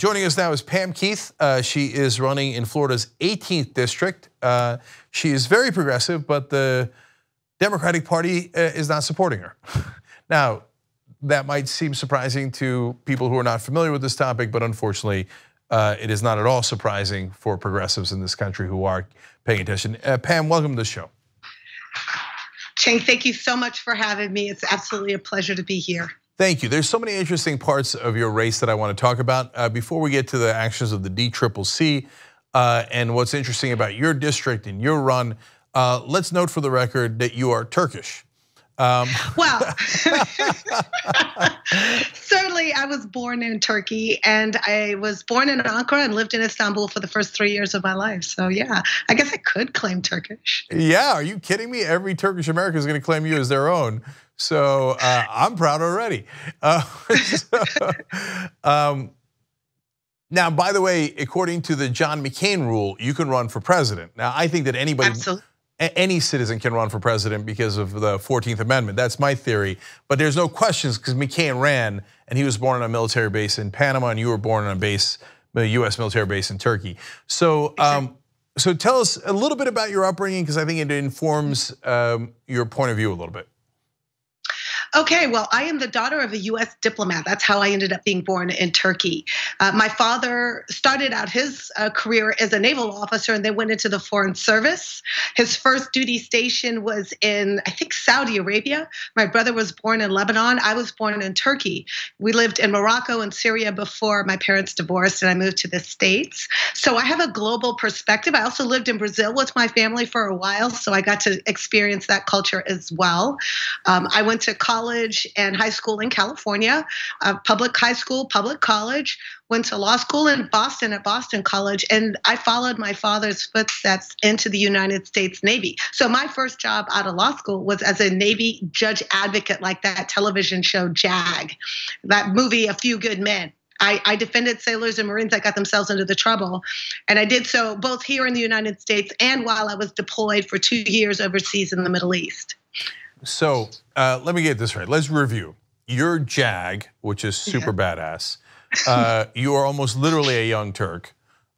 Joining us now is Pam Keith. Uh, she is running in Florida's 18th district. Uh, she is very progressive, but the Democratic Party uh, is not supporting her. now, that might seem surprising to people who are not familiar with this topic, but unfortunately, uh, it is not at all surprising for progressives in this country who are paying attention. Uh, Pam, welcome to the show. Cenk, thank you so much for having me. It's absolutely a pleasure to be here. Thank you. There's so many interesting parts of your race that I want to talk about. Uh, before we get to the actions of the DCCC uh, and what's interesting about your district and your run, uh, let's note for the record that you are Turkish. Um. Well, certainly I was born in Turkey and I was born in Ankara and lived in Istanbul for the first three years of my life. So yeah, I guess I could claim Turkish. Yeah, are you kidding me? Every Turkish American is going to claim you as their own. So uh, I'm proud already. Uh, so, um, now, by the way, according to the John McCain rule, you can run for president. Now, I think that anybody, Absolutely. any citizen can run for president because of the 14th Amendment. That's my theory. But there's no questions because McCain ran and he was born on a military base in Panama and you were born on a base, a US military base in Turkey. So, um, so tell us a little bit about your upbringing because I think it informs um, your point of view a little bit. Okay, well, I am the daughter of a U.S. diplomat. That's how I ended up being born in Turkey. Uh, my father started out his uh, career as a naval officer and then went into the Foreign Service. His first duty station was in, I think, Saudi Arabia. My brother was born in Lebanon. I was born in Turkey. We lived in Morocco and Syria before my parents divorced and I moved to the States. So I have a global perspective. I also lived in Brazil with my family for a while, so I got to experience that culture as well. Um, I went to college college and high school in California, public high school, public college, went to law school in Boston at Boston College, and I followed my father's footsteps into the United States Navy. So my first job out of law school was as a Navy judge advocate, like that television show JAG, that movie A Few Good Men. I, I, defended sailors and Marines that got themselves into the trouble. And I did so both here in the United States and while I was deployed for two years overseas in the Middle East. So uh, let me get this right. Let's review. Your Jag, which is super yeah. badass. Uh, you are almost literally a young Turk.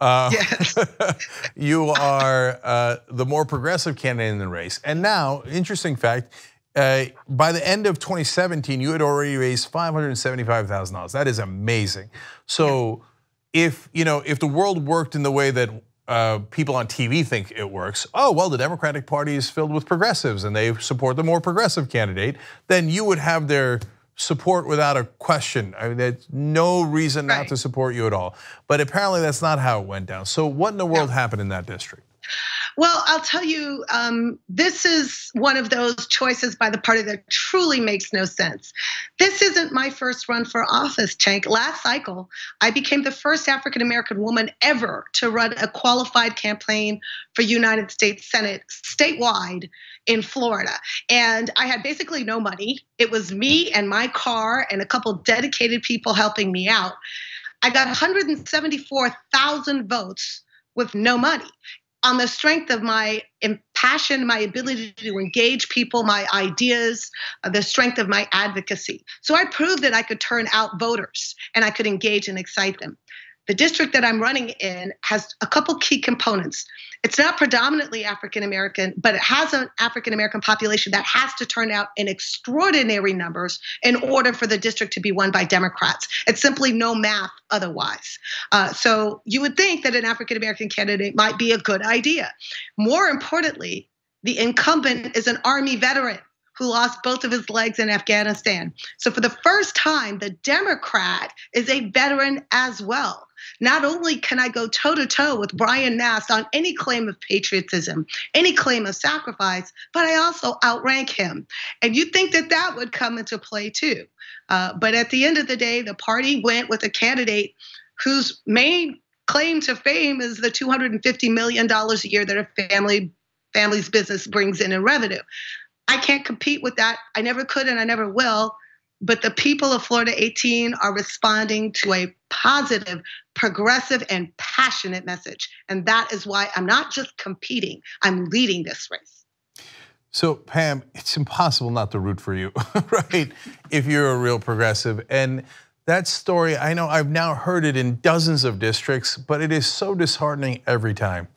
Uh, yes. you are uh, the more progressive candidate in the race. And now, interesting fact, uh, by the end of 2017, you had already raised $575,000. That is amazing. So yeah. if, you know, if the world worked in the way that uh, people on TV think it works. Oh, well, the Democratic Party is filled with progressives and they support the more progressive candidate, then you would have their support without a question. I mean, there's no reason right. not to support you at all. But apparently that's not how it went down. So what in the world no. happened in that district? Well, I'll tell you, um, this is one of those choices by the party that truly makes no sense. This isn't my first run for office, Cenk. Last cycle, I became the first African American woman ever to run a qualified campaign for United States Senate statewide in Florida. And I had basically no money. It was me and my car and a couple dedicated people helping me out. I got 174,000 votes with no money on the strength of my passion, my ability to engage people, my ideas, uh, the strength of my advocacy. So I proved that I could turn out voters and I could engage and excite them. The district that I'm running in has a couple key components. It's not predominantly African American, but it has an African American population that has to turn out in extraordinary numbers in order for the district to be won by Democrats. It's simply no math otherwise. Uh, so you would think that an African American candidate might be a good idea. More importantly, the incumbent is an Army veteran who lost both of his legs in Afghanistan. So, for the first time, the Democrat is a veteran as well. Not only can I go toe to toe with Brian Mast on any claim of patriotism, any claim of sacrifice, but I also outrank him. And you think that that would come into play too. Uh, but at the end of the day, the party went with a candidate whose main claim to fame is the $250 million a year that a family family's business brings in in revenue. I can't compete with that. I never could and I never will. But the people of Florida 18 are responding to a positive, progressive, and passionate message. And that is why I'm not just competing, I'm leading this race. So, Pam, it's impossible not to root for you, right? If you're a real progressive. And that story, I know I've now heard it in dozens of districts, but it is so disheartening every time.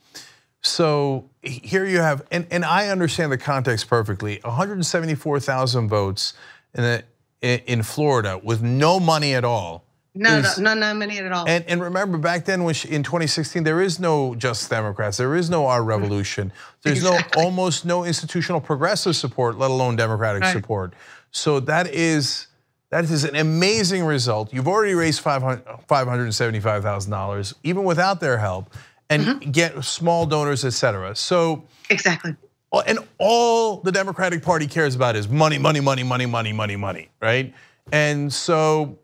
So here you have, and, and I understand the context perfectly 174,000 votes in, the, in Florida with no money at all. No, is, no, no, money at all. And, and remember, back then, when she, in 2016, there is no Just Democrats, there is no Our Revolution, there's exactly. no almost no institutional progressive support, let alone Democratic right. support. So that is that is an amazing result. You've already raised $575,000, even without their help, and mm -hmm. get small donors, et cetera. So exactly. And all the Democratic Party cares about is money, money, money, money, money, money, money, right? And so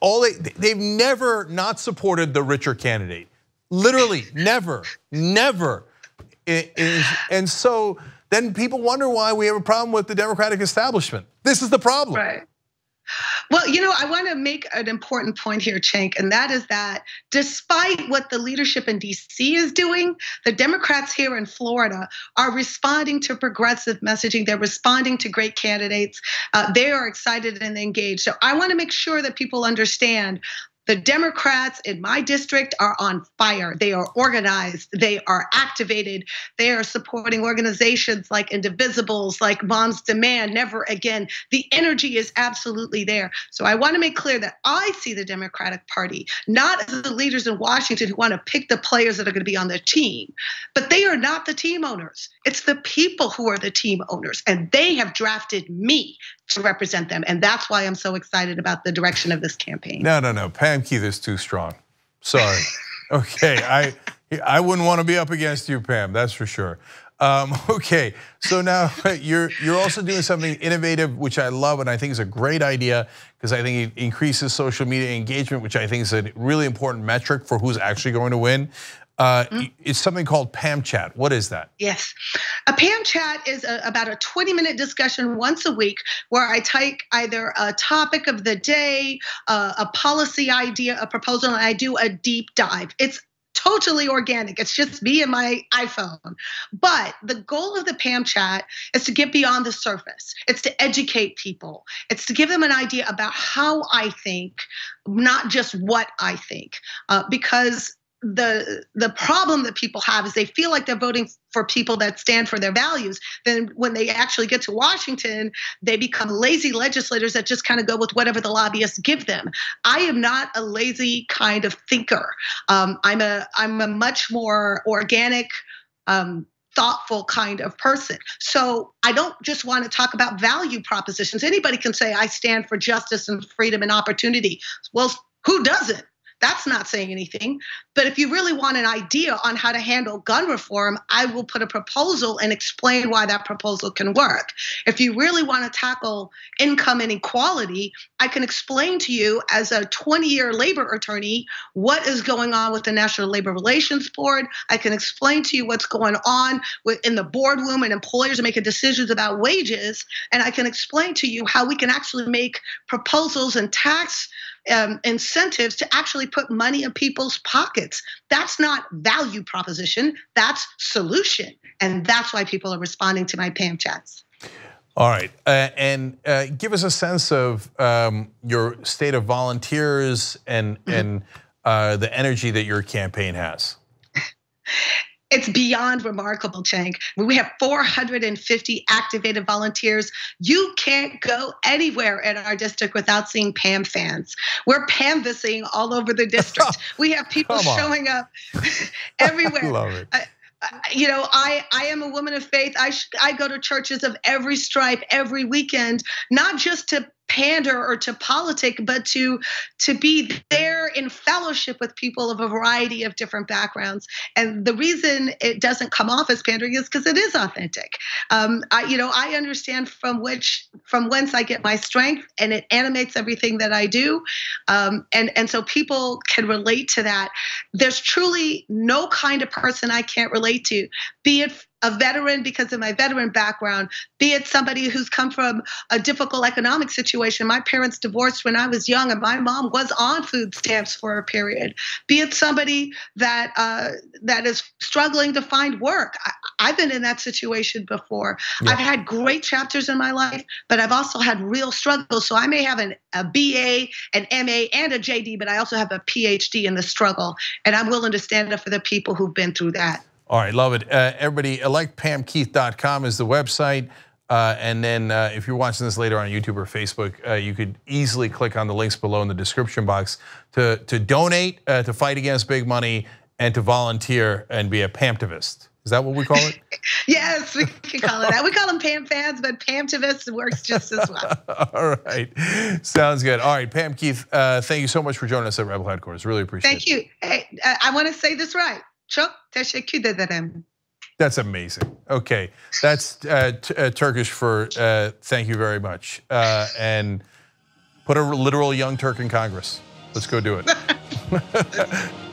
all they they've never not supported the richer candidate. Literally, never, never. And so then people wonder why we have a problem with the Democratic establishment. This is the problem. Right. Well, you know, I want to make an important point here, Cenk, and that is that despite what the leadership in DC is doing, the Democrats here in Florida are responding to progressive messaging. They're responding to great candidates. Uh, they are excited and engaged. So I want to make sure that people understand the Democrats in my district are on fire. They are organized, they are activated, they are supporting organizations like Indivisibles, like Moms Demand, Never Again. The energy is absolutely there. So I want to make clear that I see the Democratic Party not as the leaders in Washington who want to pick the players that are going to be on their team, but they are not the team owners. It's the people who are the team owners, and they have drafted me to represent them. And that's why I'm so excited about the direction of this campaign. No, no, no. Pam Keith is too strong. Sorry. okay, I I wouldn't want to be up against you, Pam. That's for sure. Um, okay, so now you're you're also doing something innovative, which I love and I think is a great idea because I think it increases social media engagement, which I think is a really important metric for who's actually going to win. Uh, mm. It's something called Pam Chat. What is that? Yes. A Pam Chat is a, about a 20 minute discussion once a week where I take either a topic of the day, uh, a policy idea, a proposal, and I do a deep dive. It's totally organic. It's just me and my iPhone. But the goal of the Pam chat is to get beyond the surface. It's to educate people. It's to give them an idea about how I think, not just what I think. Uh, because the the problem that people have is they feel like they're voting for people that stand for their values then when they actually get to washington they become lazy legislators that just kind of go with whatever the lobbyists give them i am not a lazy kind of thinker um, i'm a i'm a much more organic um, thoughtful kind of person. So I don't just want to talk about value propositions. Anybody can say, I stand for justice and freedom and opportunity. Well, who doesn't? That's not saying anything. But if you really want an idea on how to handle gun reform, I will put a proposal and explain why that proposal can work. If you really want to tackle income inequality, I can explain to you as a 20 year labor attorney what is going on with the National Labor Relations Board. I can explain to you what's going on in the boardroom and employers are making decisions about wages. And I can explain to you how we can actually make proposals and tax um, incentives to actually put money in people's pockets. That's not value proposition, that's solution. And that's why people are responding to my PAM chats. All right, uh, and uh, give us a sense of um, your state of volunteers and mm-hmm. and uh, the energy that your campaign has. It's beyond remarkable, Cenk. We have 450 activated volunteers. You can't go anywhere in our district without seeing Pam fans. We're canvassing all over the district. we have people showing up everywhere. I love it. I, you know, I I am a woman of faith. I I go to churches of every stripe every weekend, not just to pander or to politic, but to to be there in fellowship with people of a variety of different backgrounds. And the reason it doesn't come off as pandering is because it is authentic. Um, I, you know, I understand from which from whence I get my strength, and it animates everything that I do. Um, and and so people can relate to that. There's truly no kind of person I can't relate to, be it a veteran because of my veteran background, be it somebody who's come from a difficult economic situation. My parents divorced when I was young, and my mom was on food stamps for a period. Be it somebody that uh, that is struggling to find work. I, have been in that situation before. Yeah. I've had great chapters in my life, but I've also had real struggles. So I may have an, a BA, an MA, and a JD, but I also have a PhD in the struggle, and I'm willing to stand up for the people who've been through that. All right, love it. Uh, everybody, electpamkeith.com is the website. Uh, and then uh, if you're watching this later on YouTube or Facebook, uh, you could easily click on the links below in the description box to, to donate, uh, to fight against big money, and to volunteer and be a Pamtivist. Is that what we call it? yes, we can call it that. We call them Pam fans, but Pamtivist works just as well. All right. Sounds good. All right, Pam Keith, uh, thank you so much for joining us at Rebel Headquarters. Really appreciate thank it. Thank you. Hey, I want to say this right. Çok teşekkür ederim. That's amazing. Okay, that's uh, uh, Turkish for uh, thank you very much. Uh, and put a literal young Turk in Congress. Let's go do it.